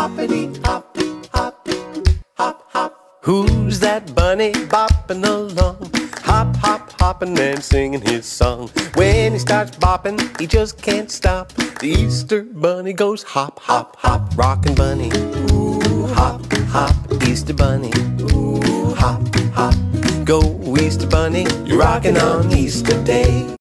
hoppity hop, hop, hop, hop. Who's that bunny bopping along? Hop, hop, hopping and singing his song. When he starts bopping, he just can't stop. The Easter bunny goes hop, hop, hop, rockin' bunny. Ooh, hop, hop, Easter bunny. Ooh, hop, hop, go Easter bunny. You're rockin' on Easter day.